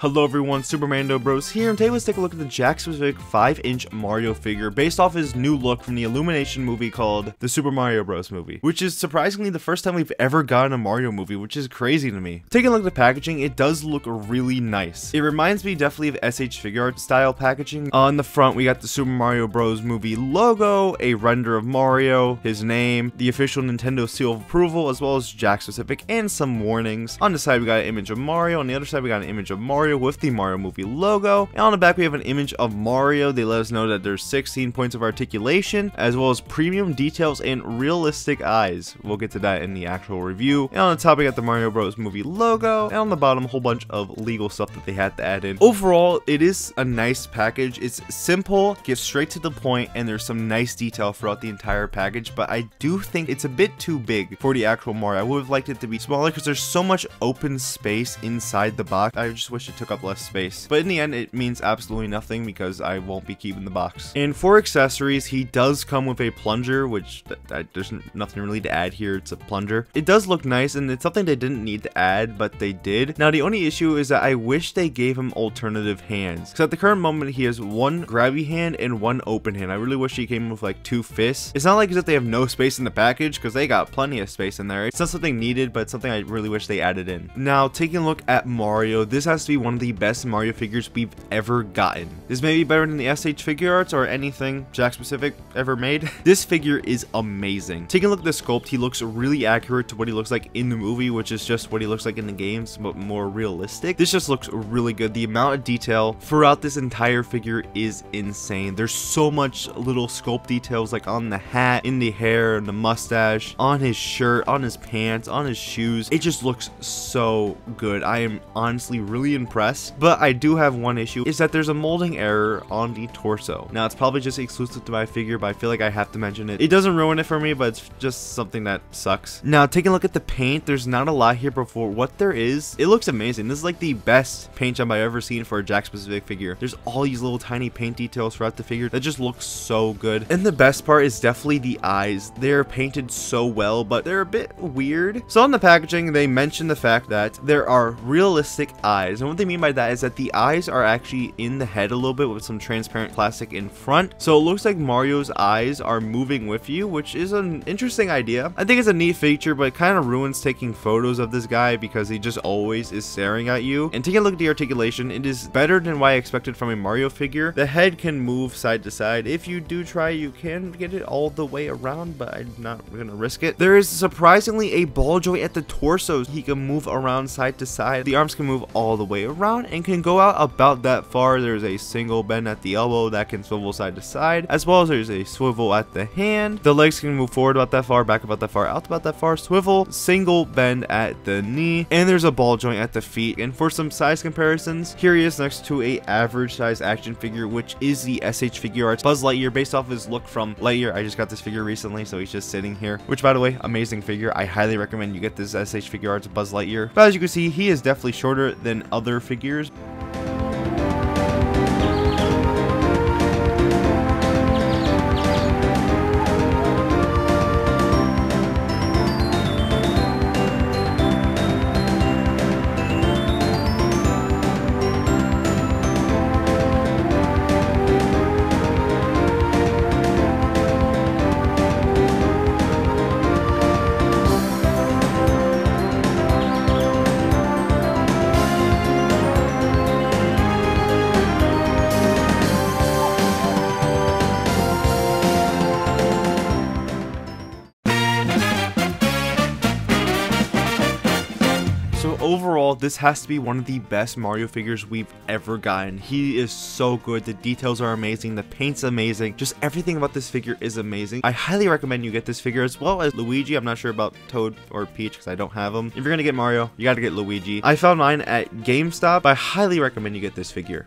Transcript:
Hello everyone, Supermando Bros here, and today let's take a look at the Jakks Pacific 5-inch Mario figure based off his new look from the Illumination movie called The Super Mario Bros movie, which is surprisingly the first time we've ever gotten a Mario movie, which is crazy to me. Taking a look at the packaging, it does look really nice. It reminds me definitely of SH Figuarts style packaging. On the front, we got the Super Mario Bros movie logo, a render of Mario, his name, the official Nintendo seal of approval, as well as Jakks Pacific, and some warnings. On the side, we got an image of Mario, on the other side, we got an image of Mario, Mario with the Mario movie logo. And on the back we have an image of Mario. They let us know that there's 16 points of articulation as well as premium details and realistic eyes. We'll get to that in the actual review. And on the top we got the Mario Bros movie logo. And on the bottom a whole bunch of legal stuff that they had to add in. Overall it is a nice package. It's simple, gets straight to the point and there's some nice detail throughout the entire package. But I do think it's a bit too big for the actual Mario. I would have liked it to be smaller because there's so much open space inside the box. I just wish it took up less space. But in the end, it means absolutely nothing because I won't be keeping the box. And for accessories, he does come with a plunger, which th th there's nothing really to add here. It's a plunger. It does look nice, and it's something they didn't need to add, but they did. Now, the only issue is that I wish they gave him alternative hands. Because at the current moment, he has one grabby hand and one open hand. I really wish he came with like two fists. It's not like as if they have no space in the package, because they got plenty of space in there. It's not something needed, but something I really wish they added in. Now, taking a look at Mario, this has to be one of the best Mario figures we've ever gotten. This may be better than the SH Figuarts or anything Jakks Pacific ever made. this figure is amazing. Taking a look at the sculpt, he looks really accurate to what he looks like in the movie, which is just what he looks like in the games, but more realistic. This just looks really good. The amount of detail throughout this entire figure is insane. There's so much little sculpt details like on the hat, in the hair, and the mustache, on his shirt, on his pants, on his shoes. It just looks so good. I am honestly really impressed, but I do have one issue is that there's a molding error on the torso. Now it's probably just exclusive to my figure, but I feel like I have to mention it. It doesn't ruin it for me, but it's just something that sucks. Now taking a look at the paint, there's not a lot here before what there is. It looks amazing. This is like the best paint job I've ever seen for a Jakks Pacific figure. There's all these little tiny paint details throughout the figure that just looks so good. And the best part is definitely the eyes. They're painted so well, but they're a bit weird. So on the packaging, they mention the fact that there are realistic eyes. And what they mean by that is that the eyes are actually in the head a little bit with some transparent plastic in front. So it looks like Mario's eyes are moving with you, which is an interesting idea. I think it's a neat feature, but it kind of ruins taking photos of this guy because he just always is staring at you. And taking a look at the articulation, it is better than what I expected from a Mario figure. The head can move side to side. If you do try, you can get it all the way around, but I'm not going to risk it. There is surprisingly a ball joint at the torso. He can move around side to side. The arms can move all the way around and can go out about that far. There's a single bend at the elbow that can swivel side to side, as well as there's a swivel at the hand. The legs can move forward about that far, back about that far, out about that far, swivel, single bend at the knee, and there's a ball joint at the feet. And for some size comparisons, here he is next to a average size action figure, which is the SH Figuarts Buzz Lightyear, based off his look from Lightyear. I just got this figure recently, so he's just sitting here, which by the way, amazing figure. I highly recommend you get this SH Figuarts Buzz Lightyear. But as you can see, he is definitely shorter than other figures. So overall, this has to be one of the best Mario figures we've ever gotten. He is so good. The details are amazing. The paint's amazing. Just everything about this figure is amazing. I highly recommend you get this figure as well as Luigi. I'm not sure about Toad or Peach because I don't have them. If you're going to get Mario, you got to get Luigi. I found mine at GameStop. I highly recommend you get this figure.